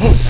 Hey!